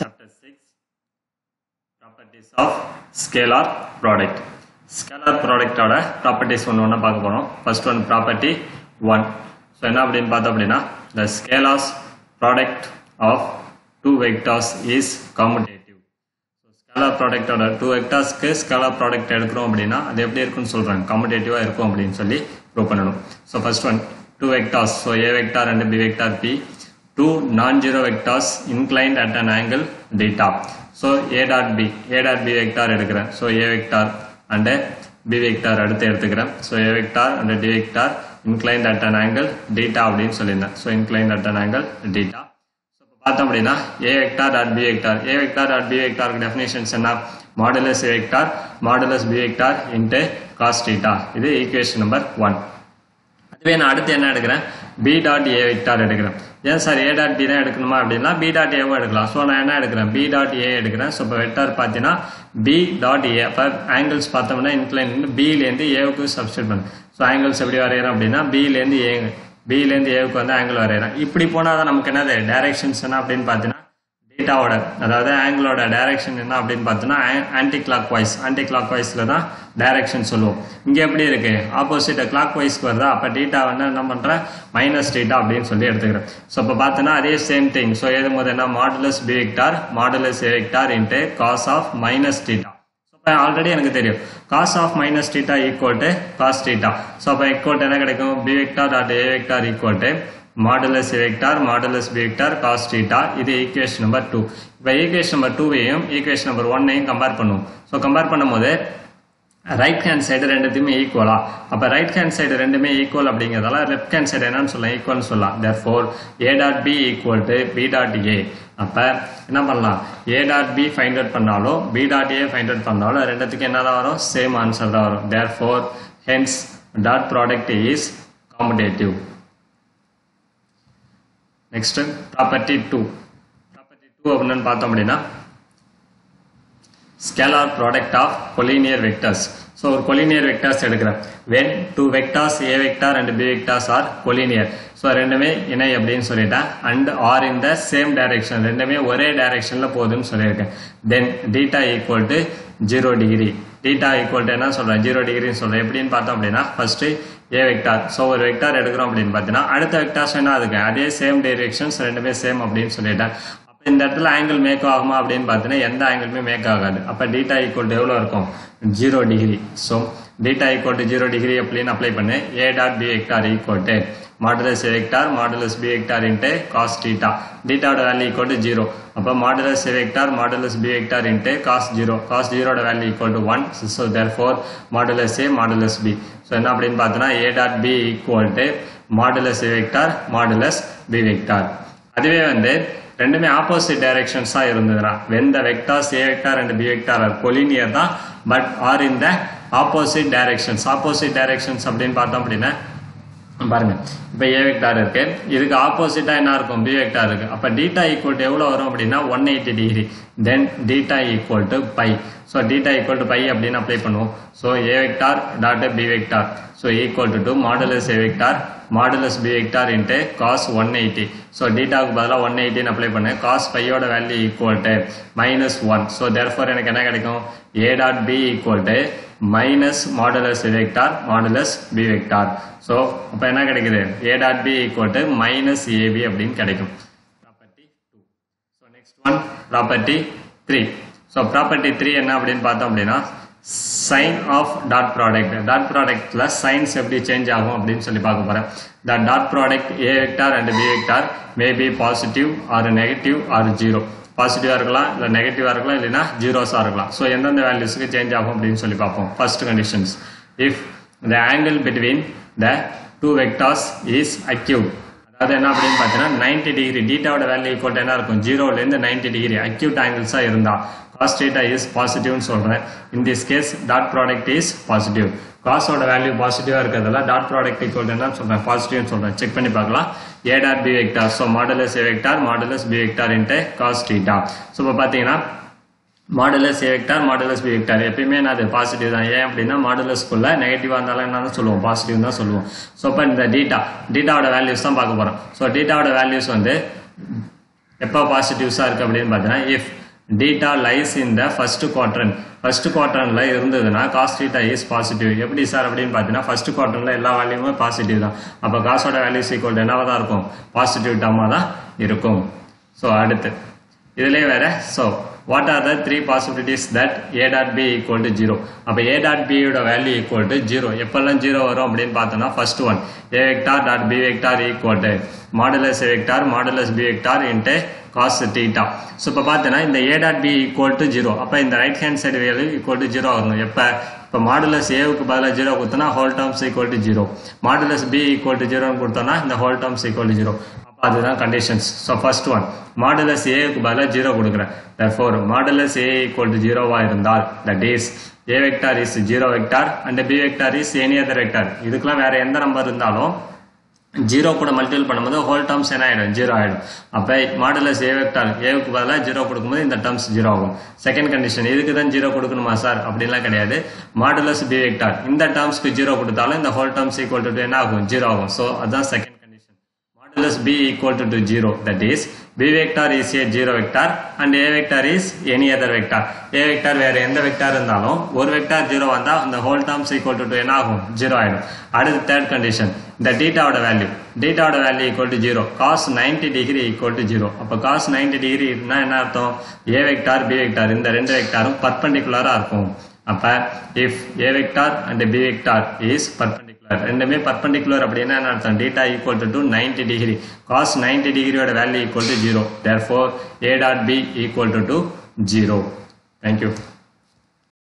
Chapter 6 Properties of Scalar Product. Scalar Product ஓட properties ஒன்று ஒன்று பார்க்க போகிறோம் first one property 1 so என்ன அப்படின்னு பார்த்தோம் அப்படின்னா the scalars product of two vectors is commutative. So scalar product ஓட two vectors க்கு scalar product எடுக்கிறோம் அப்படின்னா அது எப்படி இருக்குன்னு சொல்கிறாங்க கம்யூட்டேட்டிவாக இருக்கும் அப்படின்னு சொல்லி ப்ரூவ் பண்ணணும். So first one two vectors. So a vector and b vector p. two non-zero vectors inclined at an angle theta. So A dot B, A dot B vector எடுக்கிறேன். So A vector and B vector அடுத்து எடுத்துக்கிறேன். So A vector and D vector inclined at an angle theta அப்படின்னு சொல்லியிருந்தேன். So inclined at an angle theta. So இப்போ பார்த்தோம் அப்படின்னா A vector dot B vector, A vector dot B vector definitions என்ன modulus A vector, modulus B vector into cos theta. இது equation number 1. அதுவே நான் அடுத்து என்ன எடுக்கிறேன் B dot A vector எடுக்கிறேன் ஏன் சார் ஏ டாட் பி தான் எடுக்கணுமா அப்படின்னா பி டாட் ஏவும் எடுக்கலாம். ஸோ நான் என்ன எடுக்கிறேன்? பி டாட் ஏ எடுக்கிறேன். ஸோ இப்போ வெக்டார் பார்த்தீங்கன்னா பி டாட் ஏ அப்போ ஆங்கிள்ஸ் பார்த்தோம்னா இன்க்ளைன் பிலேருந்து ஏவுக்கு சப்ஸ்டியூட் பண்ணு. ஸோ ஆங்கிள்ஸ் எப்படி வரைகிறோம் அப்படின்னா பிலேருந்து ஏ பிலேருந்து ஏவுக்கு வந்து ஆங்கிள் வரைகிறேன் இப்படி போனால் தான் நமக்கு என்னது? டைரக்ஷன்ஸ் என்ன அப்படின்னு பார்த்தீங்கன்னா டேட்டாவோட அதாவது ஆங்கிளோட டைரக்ஷன் என்ன அப்படின்னு பார்த்தோன்னா anticlockwise anti clock வைஸில் தான் டைரக்ஷன் சொல்லுவோம். இங்கே எப்படி இருக்கு? ஆப்போசிட் கிளாக் வைஸ்க்கு வருதா? அப்போ டீட்டா வந்து என்ன பண்ணுறேன் மைனஸ் டீட்டா அப்படின்னு சொல்லி எடுத்துக்கிறேன் ஸோ இப்போ பார்த்தோன்னா அதே சேம் திங் ஸோ எழுதும் போது என்ன modulus B vector modulus A into cos of minus theta so already எனக்கு தெரியும். Cos of minus theta equal to cos theta so அப்போ ஈக்குவல் என்ன கிடைக்கும்? B vector dot A vector equal to modulus vector modulus vector cos theta இது equation number two இப்போ equation number டூவையும் equation number ஒன்னையும் compare பண்ணுவோம் so compare பண்ணும்போது right hand side ரெண்டுத்தையுமே ஈக்குவலா அப்போ ரைட் ஹேண்ட் சைடு ரெண்டுமே ஈக்குவல் அப்படிங்கிறதால லெஃப்ட் ஹேண்ட் சைடு என்னன்னு சொல்லலாம் ஈக்குவல்னு சொல்லலாம். Therefore A dot B equal to B dot A அப்போ என்ன பண்ணலாம்? A dot B find out பண்ணாலும் B dot A find out பண்ணாலும் ரெண்டுத்துக்கு என்ன தான் வரும்? சேம் ஆன்சர் தான் வரும். Therefore hence dot product is commutative next property two property two அப்படின்னு பார்த்தோம் அப்படின்னா scalar product of collinear vectors so ஒரு கொலினியர் வெக்டர்ஸ் எடுக்கிறேன். When two vectors A vector and B vectors are collinear so ரெண்டுமே இணை அப்படின்னு சொல்லிட்டேன். And are in the same direction ரெண்டுமே ஒரே டைரக்ஷனில் போகுதுன்னு சொல்லியிருக்கேன். Then theta equal to zero degree theta equal to என்ன சொல்கிறேன் ஜீரோ டிகிரின்னு சொல்கிறேன் எப்படின்னு பார்த்தோம் அப்படின்னா ஃபர்ஸ்ட்டு ஏ வெக்டார். ஸோ ஒரு வெக்டார் எடுக்கிறோம் அப்படின்னு பார்த்தீங்கன்னா அடுத்த வெக்டார்ஸ் என்ன அதுக்கு அதே சேம் டைரெக்ஷன்ஸ் ரெண்டுமே சேம் அப்படின்னு சொல்லிட்டேன் அப்போ இந்த இடத்துல ஆங்கிள் மேக் ஆகுமா அப்படின்னு பார்த்தீங்கன்னா எந்த ஆங்கிளுமே மேக் ஆகாது. அப்போ டீட்டா ஈக்குவல் டு எவ்வளோ இருக்கும்? Zero degree so theta equal to zero degree அப்படின்னு அப்ளை பண்ணு. A dot B vector equal to modulus A modulus modulus B vector into cos theta டீட்டாவோட value equal to zero அப்போ modulus A modulus modulus B vector into cos zero cos ஜீரோட value equal to one so therefore modulus A modulus B so என்ன அப்படின்னு பார்த்தோன்னா A dot B equal to modulus A vector modulus B vector அதுவே வந்து ரெண்டுமே opposite டைரக்ஷன்ஸாக இருந்ததுன்னா when the vectors A vector and B vector are collinear தான் but are in the opposite directions opposite directions அப்படின்னு பார்த்தோம் அப்படின்னா பாருங்க. இப்போ ஏ வெக்டார் இருக்கு. இதுக்கு ஆப்போசிட்டா என்ன இருக்கும்? பி வெக்டார் இருக்கு. அப்போ டீட்டா ஈக்குவல் டு எவ்வளோ வரும் அப்படின்னா one eighty degree then theta equal to pi so theta equal to pi அப்படின்னு அப்ளை பண்ணுவோம். So A vector dot B vector so equal to two modulus A vector modulus B vector into cos one eighty so டீட்டாவுக்கு பதிலாக one எயிட்டின்னு apply பண்ணேன் cos பையோட value equal to minus one so therefore எனக்கு என்ன கிடைக்கும்? A dot B equal to minus modulus vector modulus B vector so அப்போ என்ன கிடைக்குது? A dot B equal to minus AB அப்படின்னு கிடைக்கும். Property two so next one property three so property three என்ன அப்படின்னு பார்த்தோம் அப்படின்னா sign of dot product dot ப்ராடக்ட்ல signs எப்படி சேஞ்ச் ஆகும் அப்படின்னு சொல்லி பார்க்க போகிறேன் the dot product A vector and B vector may be positive or negative or zero பாசிட்டிவாக இருக்கலாம் இல்லை நெகட்டிவாக இருக்கலாம் இல்லைன்னா ஜீரோஸாக இருக்கலாம். ஸோ எந்தெந்த வேல்யூஸுக்கு சேஞ்ச் ஆகும் அப்படின்னு சொல்லி பார்ப்போம். First conditions if the angle between the two vectors is acute அதாவது என்ன அப்படின்னு பார்த்தீங்கன்னா நைன்டி டிகிரி டீட்டாவோட வேல்யூ ஈக்குவல் என்ன இருக்கும்? ஜீரோலேருந்து நைன்டி டிகிரி அக்யூட் ஆங்கிள்ஸாக இருந்தால் காஸ் டீட்டா இஸ் பாசிட்டிவ்னு சொல்கிறேன் in this case dot product is positive காசோட வேல்யூ பாசிட்டிவாக இருக்கிறதுல டாட் ப்ராடக்ட் ஈக்குவல் என்ன சொல்கிறேன் பாசிட்டிவ்னு சொல்கிறேன் செக் பண்ணி பார்க்கலாம். A dot B vector so modulus A vector modulus B vector into cos theta so இப்போ பார்த்தீங்கன்னா modulus A vector modulus B vector எப்பயுமே நான் அது பாசிட்டிவ் தான். ஏன் அப்படின்னா மாடுலஸ்குள்ள நெகட்டிவாக இருந்தாலும் என்ன சொல்லுவோம். பாசிட்டிவ் தான் சொல்லுவோம். ஸோ இப்போ இந்த டீட்டா டீட்டாவோட வேல்யூஸ் தான் பார்க்க போகிறோம் ஸோ டீட்டாவோட வேல்யூஸ் வந்து எப்போ பாசிட்டிவ்ஸாக இருக்குது அப்படின்னு பார்த்தீங்கன்னா if theta lies in the first quadrant first குவார்டர்ல இருந்ததுன்னா காஸ் டீட்டா இஸ் பாசிட்டிவ் எப்படி சார் அப்படின்னு பார்த்தீங்கன்னா ஃபர்ஸ்ட் குவார்டர்ல எல்லா வேல்யூமே பாசிட்டிவ் தான். அப்போ காசோட வேல்யூஸ் ஈக்குவல் என்னவா தான் இருக்கும்? பாசிட்டிவ் டம்மாக தான் இருக்கும். ஸோ அடுத்து. இதுலேயே வேற. So what are the three possibilities that A dot B equal to zero அப்போ ஏ டாட் பியோட வேல்யூ ஈக்குவல் டு ஜீரோ எப்பெல்லாம் ஜீரோ வரும் அப்படின்னு பார்த்தோம்னா first one A vector dot B vector equal to modulus A vector modulus B vector into cos theta so இப்போ பார்த்தீங்கன்னா இந்த A dot B equal to zero அப்போ இந்த right hand side value equal to zero வரணும். எப்போ? இப்போ modulus ஏவுக்கு பதிலாக ஜீரோ கொடுத்தோன்னா whole terms equal to zero modulus B equal to ஜீரோன்னு கொடுத்தோன்னா இந்த whole terms equal to zero அதுதான் conditions so first one modulus ஏக்கு பதிலாக ஜீரோ கொடுக்குறேன். Therefore modulus A equal to ஜீரோவாக இருந்தால் the days A vector is zero vector and B vector is any other vector இதுக்கெல்லாம் வேற எந்த நம்பர் இருந்தாலும் ஜீரோ கூட மல்டிபிள் பண்ணும்போது ஹோல் டேர்ம்ஸ் என்ன ஆயிடும்? ஜீரோ ஆயிடும். அப்போ மாடுலஸ் ஏ வெக்டார் ஏவுக்கு பதிலாக ஜீரோ கொடுக்கும்போது இந்த டேர்ம்ஸ் ஜீரோ ஆகும். செகண்ட் கண்டிஷன் இதுக்கு தான் ஜீரோ கொடுக்கணுமா சார் அப்படின்லாம் கிடையாது. மாடுலஸ் பி வெக்டார் இந்த டேர்ம்ஸ்க்கு ஜீரோ கொடுத்தாலும் இந்த ஹோல் டேர்ம்ஸ் ஈக்குவல் டு என்ன ஆகும். ஜீரோ ஆகும். ஸோ அதான் second plus b B to, to zero that is B vector is a zero vector and A vector is any other vector A வேறு எந்த vector இருந்தாலும் ஒரு வெக்டார் ஜீரோ வந்தா அந்த ஹோல் டேர்ம்ஸ் ஈக்குவல் டு என்ன ஆகும். Zero ஆயிடும். அடுத்து தேர்ட் கண்டிஷன் இந்த டீட்டாவோட வேல்யூ டீட்டாவோட equal to to zero cos ninety degree equal to zero அப்போ காஸ் நைன்டி டிகிரி என்ன அர்த்தம்? A vector b vector இந்த ரெண்டு வெக்டாரும் பர்பண்டிகுலரா இருக்கும். அப்ப if vector and and vector is perpendicular. Perpendicular ரெண்டுமே பர்பண்டிகுலர் அப்படின்னா என்ன அர்த்தம்? Theta equal to ninety degree cos ninety டிகிரியோட value equal to zero therefore A dot B equal to zero thank you